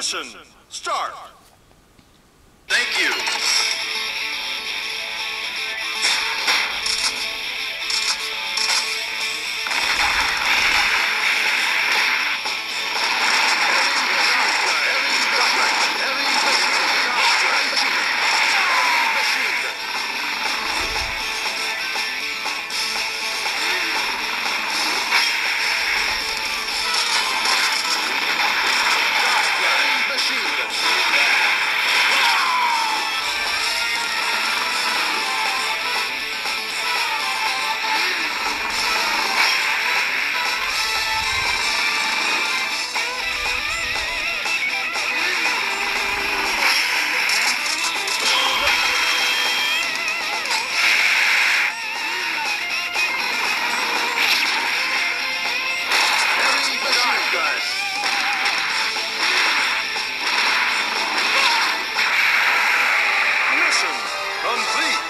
Mission, start. complete.